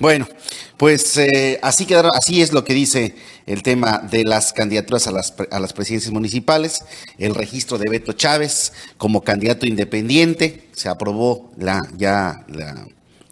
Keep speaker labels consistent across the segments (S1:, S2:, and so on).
S1: Bueno, pues eh, así quedaron, así es lo que dice el tema de las candidaturas a las, a las presidencias municipales, el registro de Beto Chávez como candidato independiente, se aprobó la, ya la,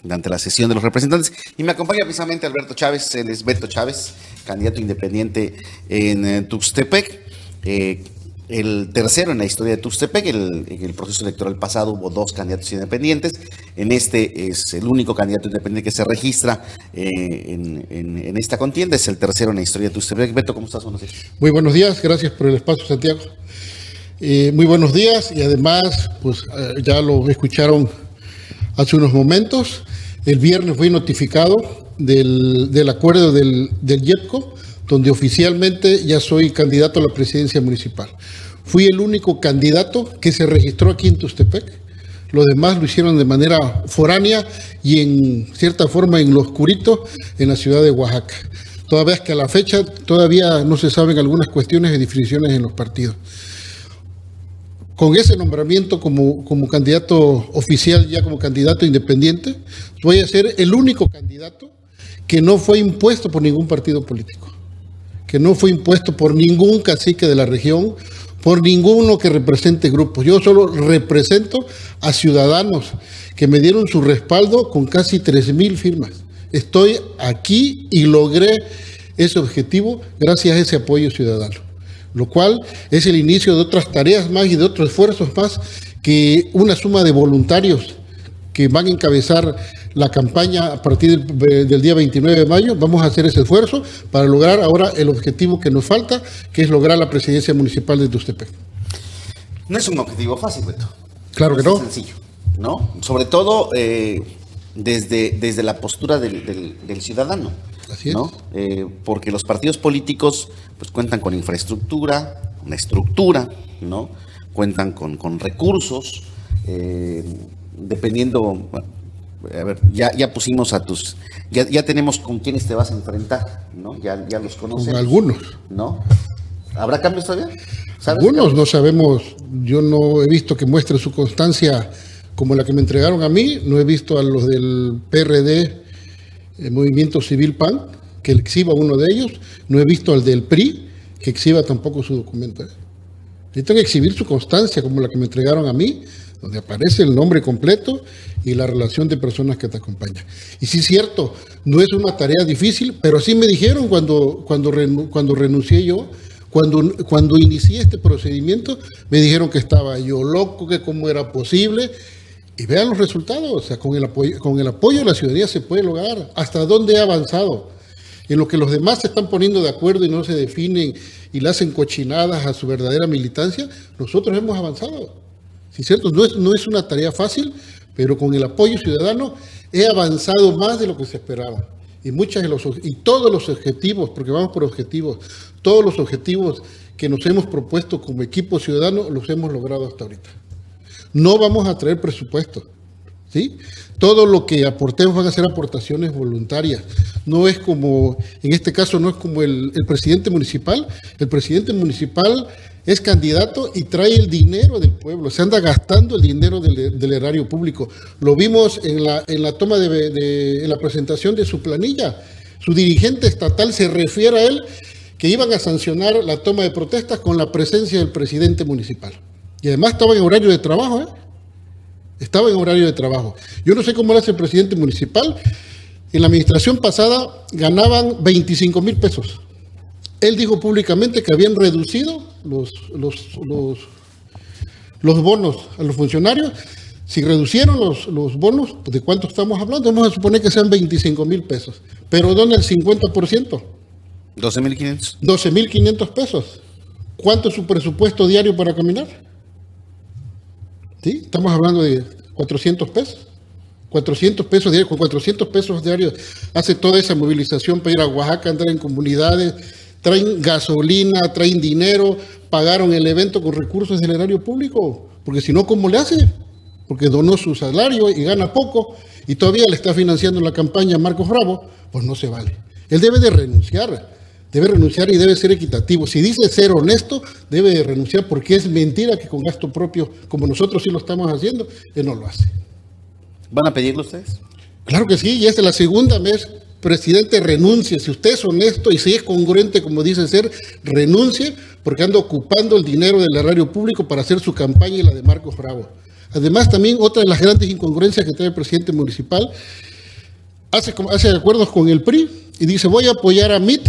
S1: ante la sesión de los representantes. Y me acompaña precisamente Alberto Chávez, él es Beto Chávez, candidato independiente en eh, Tuxtepec. Eh, el tercero en la historia de Tuxtepec. en el proceso electoral pasado hubo dos candidatos independientes. En este es el único candidato independiente que se registra eh, en, esta contienda. Es el tercero en la historia de Tuxtepec. Beto, ¿cómo estás?
S2: Buenos días. Muy buenos días. Gracias por el espacio, Santiago. Eh, muy buenos días y además, pues eh, ya lo escucharon hace unos momentos. El viernes fui notificado del, acuerdo del, del IEPCO donde oficialmente ya soy candidato a la presidencia municipal. Fui el único candidato que se registró aquí en Tustepec. Los demás lo hicieron de manera foránea y en cierta forma en lo oscurito en la ciudad de Oaxaca. Todavía que a la fecha todavía no se saben algunas cuestiones y definiciones en los partidos. Con ese nombramiento como, como candidato oficial, ya como candidato independiente, voy a ser el único candidato que no fue impuesto por ningún partido político que no fue impuesto por ningún cacique de la región, por ninguno que represente grupos. Yo solo represento a ciudadanos que me dieron su respaldo con casi 3.000 firmas. Estoy aquí y logré ese objetivo gracias a ese apoyo ciudadano, lo cual es el inicio de otras tareas más y de otros esfuerzos más que una suma de voluntarios que van a encabezar la campaña a partir del, día 29 de mayo. Vamos a hacer ese esfuerzo para lograr ahora el objetivo que nos falta, que es lograr la presidencia municipal de Tustepec.
S1: No es un objetivo fácil, Beto.
S2: Claro que no.
S1: Es sencillo, ¿no? Sobre todo eh, desde, desde la postura del, ciudadano. Así es. ¿no? Eh, porque los partidos políticos pues cuentan con infraestructura, una estructura, ¿no? Cuentan con, con recursos, eh, dependiendo, a ver, ya, ya pusimos a tus, ya, ya tenemos con quiénes te vas a enfrentar, ¿no? Ya, ya los conoces.
S2: Con algunos.
S1: ¿No? ¿Habrá cambios todavía?
S2: Algunos no sabemos, yo no he visto que muestre su constancia como la que me entregaron a mí, no he visto a los del PRD, el Movimiento Civil PAN, que exhiba uno de ellos, no he visto al del PRI, que exhiba tampoco su documento. ¿eh? Necesitan que exhibir su constancia como la que me entregaron a mí, donde aparece el nombre completo y la relación de personas que te acompañan. Y sí es cierto, no es una tarea difícil, pero así me dijeron cuando, cuando, cuando renuncié yo, cuando, cuando inicié este procedimiento, me dijeron que estaba yo loco, que cómo era posible. Y vean los resultados, o sea, con el, apoyo, con el apoyo de la ciudadanía se puede lograr. ¿Hasta dónde he avanzado? En lo que los demás se están poniendo de acuerdo y no se definen y le hacen cochinadas a su verdadera militancia, nosotros hemos avanzado. ¿Sí, cierto? No es, no es una tarea fácil, pero con el apoyo ciudadano he avanzado más de lo que se esperaba. Y, muchas y todos los objetivos, porque vamos por objetivos, todos los objetivos que nos hemos propuesto como equipo ciudadano los hemos logrado hasta ahorita. No vamos a traer presupuesto. ¿Sí? Todo lo que aportemos van a ser aportaciones voluntarias. No es como, en este caso no es como el, presidente municipal. El presidente municipal es candidato y trae el dinero del pueblo, se anda gastando el dinero del, erario público. Lo vimos en la, en la toma de, en la presentación de su planilla. Su dirigente estatal se refiere a él que iban a sancionar la toma de protestas con la presencia del presidente municipal. Y además estaba en horario de trabajo, ¿eh? Estaba en horario de trabajo. Yo no sé cómo lo hace el presidente municipal. En la administración pasada ganaban 25 mil pesos. Él dijo públicamente que habían reducido los, los, los, bonos a los funcionarios. Si reducieron los, los bonos, ¿de cuánto estamos hablando? Vamos a suponer que sean 25 mil pesos. Pero ¿dónde el 50%?
S1: 12.500.
S2: 12.500 pesos. ¿Cuánto es su presupuesto diario para caminar? Estamos hablando de 400 pesos. 400 pesos diarios, con 400 pesos diarios hace toda esa movilización para ir a Oaxaca, andar en comunidades, traen gasolina, traen dinero, pagaron el evento con recursos del erario público, porque si no, ¿cómo le hace? Porque donó su salario y gana poco y todavía le está financiando la campaña a Marcos Bravo, pues no se vale. Él debe de renunciar, debe renunciar y debe ser equitativo. Si dice ser honesto, debe de renunciar porque es mentira que con gasto propio, como nosotros sí lo estamos haciendo, él no lo hace.
S1: ¿Van a pedirlo ustedes?
S2: Claro que sí, y es la segunda vez, presidente, renuncie. Si usted es honesto y si es congruente como dice ser, renuncie porque anda ocupando el dinero del erario público para hacer su campaña y la de Marcos Bravo. Además, también otra de las grandes incongruencias que trae el presidente municipal, hace, hace acuerdos con el PRI y dice voy a apoyar a MIT,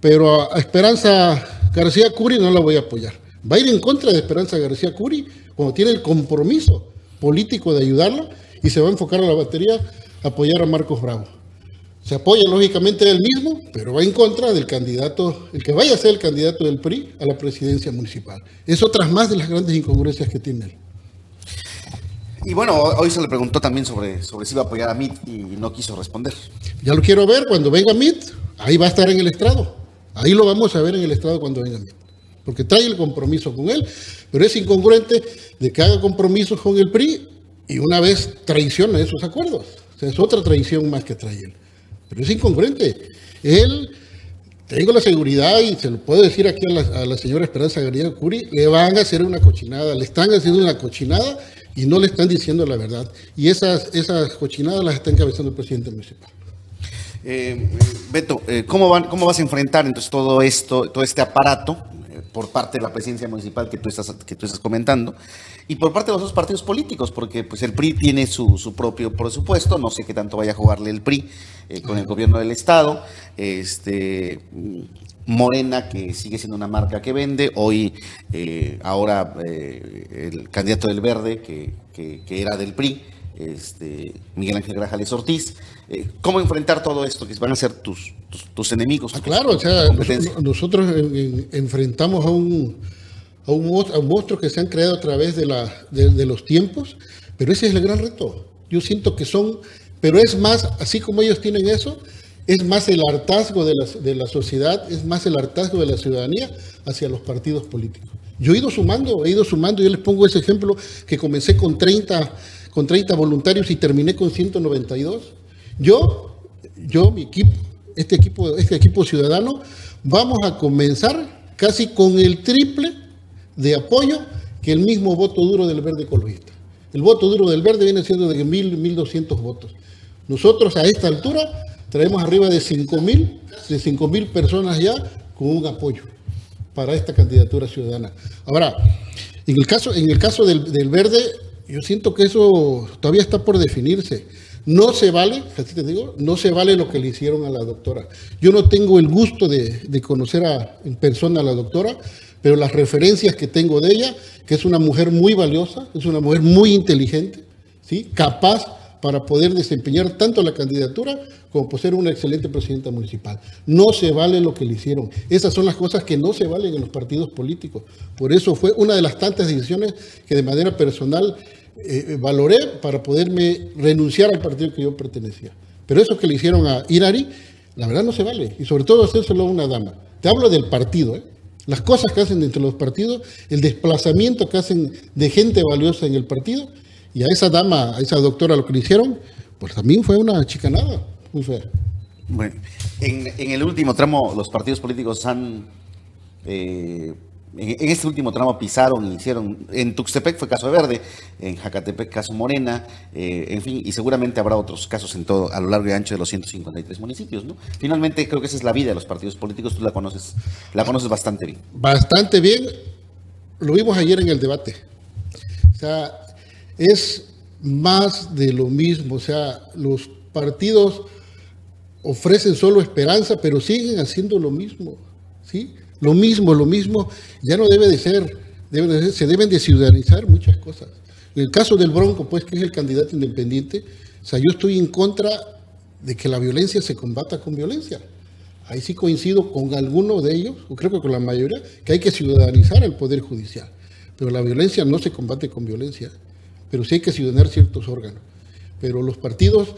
S2: pero a Esperanza García Curi no la voy a apoyar. Va a ir en contra de Esperanza García Curi cuando tiene el compromiso político de ayudarla y se va a enfocar a la batería a apoyar a Marcos Bravo. Se apoya lógicamente él mismo, pero va en contra del candidato, el que vaya a ser el candidato del PRI a la presidencia municipal. Es otras más de las grandes incongruencias que tiene él.
S1: Y bueno, hoy se le preguntó también sobre, sobre si iba a apoyar a MIT y no quiso responder.
S2: Ya lo quiero ver cuando venga MIT, ahí va a estar en el estrado. Ahí lo vamos a ver en el estrado cuando venga MIT. Porque trae el compromiso con él, pero es incongruente de que haga compromisos con el PRI y una vez traiciona esos acuerdos. Es otra traición más que trae él. Pero es incongruente. Él, tengo la seguridad y se lo puedo decir aquí a la, señora Esperanza García Curi, le van a hacer una cochinada, le están haciendo una cochinada y no le están diciendo la verdad. Y esas, esas cochinadas las está encabezando el presidente municipal.
S1: Eh, Beto, eh, ¿cómo, van, ¿cómo vas a enfrentar entonces todo esto, todo este aparato eh, por parte de la presidencia municipal que tú estás, que tú estás comentando y por parte de los dos partidos políticos? Porque pues el PRI tiene su, su propio presupuesto, no sé qué tanto vaya a jugarle el PRI con el gobierno del Estado. Este, Morena, que sigue siendo una marca que vende, hoy, eh, ahora eh, el candidato del Verde, que, era del PRI, este, Miguel Ángel Grajales Ortiz. Eh, ¿Cómo enfrentar todo esto? Que van a ser tus, tus, enemigos.
S2: Ah, claro, o sea, nosotros enfrentamos a un, a un, monstruo que se han creado a través de, la, de los tiempos, pero ese es el gran reto. Yo siento que son, pero es más, así como ellos tienen eso, es más el hartazgo de la, de la, sociedad, es más el hartazgo de la ciudadanía hacia los partidos políticos. Yo he ido sumando, he ido sumando, yo les pongo ese ejemplo que comencé con 30, con 30 voluntarios y terminé con 192. Yo, yo, mi equipo, este equipo, este equipo ciudadano, vamos a comenzar casi con el triple de apoyo que el mismo voto duro del verde ecologista. El voto duro del verde viene siendo de 1.000, 1.200 votos. Nosotros a esta altura Traemos arriba de 5 mil, de 5 mil personas ya con un apoyo para esta candidatura ciudadana. Ahora, en el caso, en el caso del, verde, yo siento que eso todavía está por definirse. No se vale, así te digo, no se vale lo que le hicieron a la doctora. Yo no tengo el gusto de, conocer en persona a la doctora, pero las referencias que tengo de ella, que es una mujer muy valiosa, es una mujer muy inteligente, ¿sí? capaz para poder desempeñar tanto la candidatura como por ser una excelente presidenta municipal. No se vale lo que le hicieron. Esas son las cosas que no se valen en los partidos políticos. Por eso fue una de las tantas decisiones que de manera personal eh, valoré para poderme renunciar al partido que yo pertenecía. Pero eso que le hicieron a Irari, la verdad no se vale. Y sobre todo hacérselo a una dama. Te hablo del partido, ¿eh? Las cosas que hacen dentro de los partidos, el desplazamiento que hacen de gente valiosa en el partido, y a esa dama, a esa doctora lo que le hicieron, pues también fue una chicanada muy fea.
S1: Bueno, en, el último tramo los partidos políticos han, eh, en, este último tramo pisaron y hicieron, en Tuxtepec fue caso de Verde, en Jacatepec caso Morena, eh, en fin, y seguramente habrá otros casos en todo, a lo largo y ancho de los 153 municipios, ¿no? Finalmente creo que esa es la vida de los partidos políticos, tú la conoces, la conoces bastante bien.
S2: Bastante bien, lo vimos ayer en el debate. O sea, es más de lo mismo. O sea, los partidos ofrecen solo esperanza, pero siguen haciendo lo mismo. ¿sí? Lo mismo, lo mismo. Ya no debe de ser, se deben de ciudadanizar muchas cosas. En el caso del Bronco, pues, que es el candidato independiente, o sea, yo estoy en contra de que la violencia se combata con violencia. Ahí sí coincido con alguno de ellos, o creo que con la mayoría, que hay que ciudadanizar al Poder Judicial. Pero la violencia no se combate con violencia pero sí hay que ciudadanizar ciertos órganos. Pero los partidos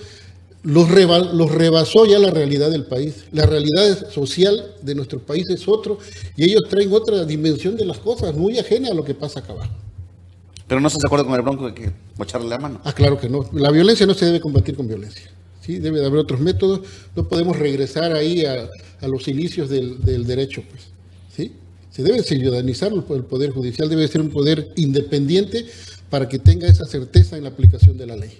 S2: los, los rebasó ya la realidad del país. La realidad social de nuestro país es otro y ellos traen otra dimensión de las cosas, muy ajena a lo que pasa acá abajo.
S1: Pero no estás de acuerdo con el Bronco de que mocharle la mano.
S2: Ah, claro que no. La violencia no se debe combatir con violencia. ¿sí? Debe de haber otros métodos. No podemos regresar ahí a, los inicios del, derecho. Pues, ¿sí? Se debe ciudadanizar el Poder Judicial, debe ser un poder independiente para que tenga esa certeza en la aplicación de la ley.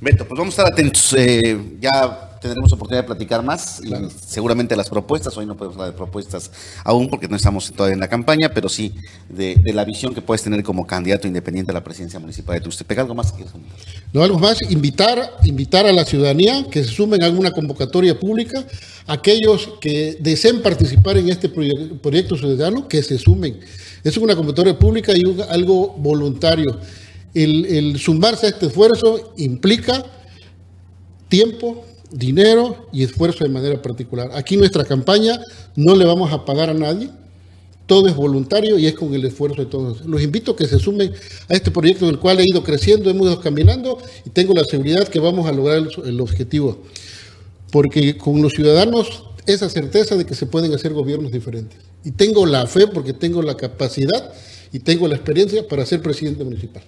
S1: Beto, pues vamos a estar atentos. Eh, ya tendremos oportunidad de platicar más y seguramente las propuestas. Hoy no podemos hablar de propuestas aún porque no estamos todavía en la campaña, pero sí de, la visión que puedes tener como candidato independiente a la presidencia municipal de Tustepec. ¿Algo más que?
S2: No, algo más. Invitar, invitar a la ciudadanía que se sumen a alguna convocatoria pública. Aquellos que deseen participar en este proyecto ciudadano, que se sumen. Es una convocatoria pública y algo voluntario. El, sumarse a este esfuerzo implica tiempo, dinero y esfuerzo de manera particular. Aquí nuestra campaña no le vamos a pagar a nadie, todo es voluntario y es con el esfuerzo de todos. Los invito a que se sumen a este proyecto en el cual he ido creciendo, hemos ido caminando y tengo la seguridad que vamos a lograr el, objetivo. Porque con los ciudadanos esa certeza de que se pueden hacer gobiernos diferentes. Y tengo la fe porque tengo la capacidad y tengo la experiencia para ser presidente municipal.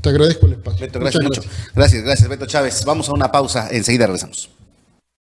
S2: Te agradezco el espacio.
S1: Beto, gracias mucho. Gracias. gracias, Beto Chávez. Vamos a una pausa, enseguida regresamos.